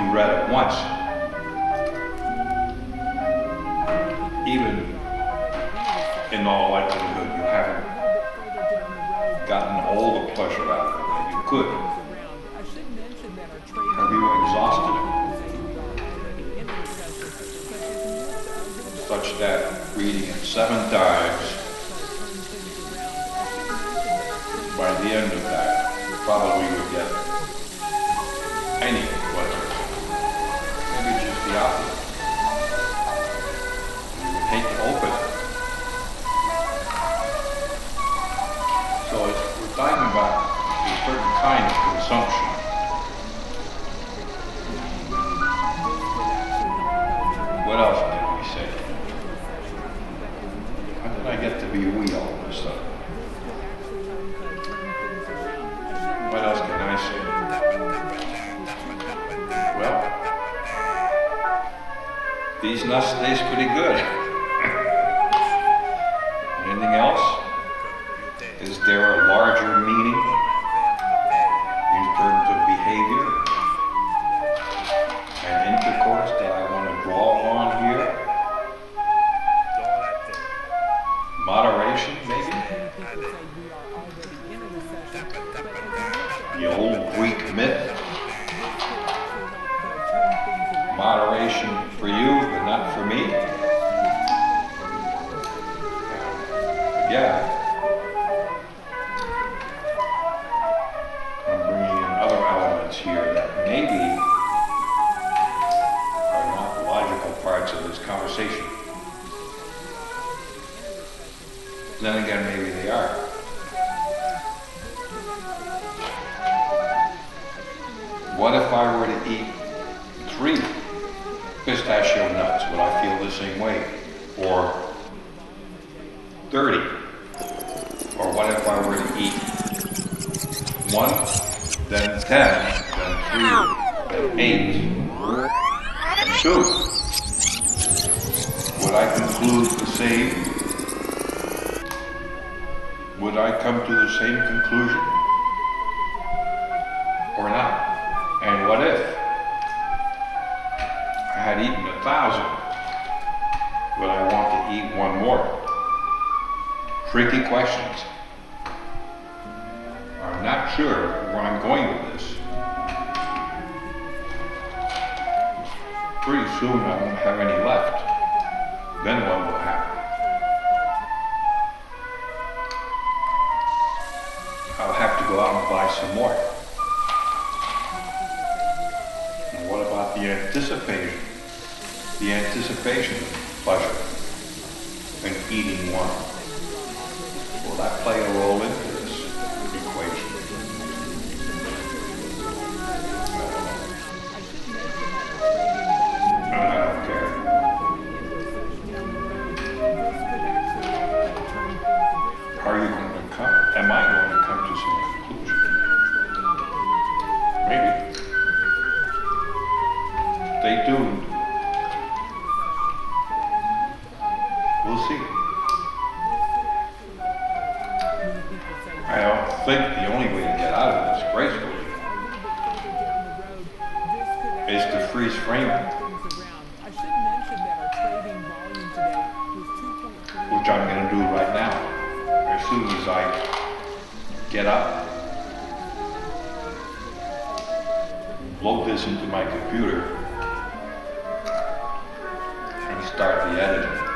you read it once, even in all likelihood, you haven't gotten all the pleasure out of it that you could. Have you exhausted it? Such that reading it seven times, by the end of that, you probably would get certain kind of consumption. What else did we say? How did I get to be we all of a sudden? What else can I say? Well, these nuts taste pretty good. The old Greek myth. Moderation for you, but not for me. Yeah. I'm bringing in other elements here that maybe are not logical parts of this conversation. Then again, maybe they are. What if I were to eat three pistachio nuts? Would I feel the same way? Or 30? Or what if I were to eat one, then 10, then 3, then 8, and 2? Would I conclude the same? Would I come to the same conclusion? Or not? And what if I had eaten a thousand? Would I want to eat one more? Tricky questions. I'm not sure where I'm going with this. Pretty soon I won't have any left. Then what the anticipation? The anticipation of pleasure in eating one. Will that play a role I don't think the only way to get out of this gracefully is to freeze frame it, which I'm going to do right now. As soon as I get up, load this into my computer, and start the editing.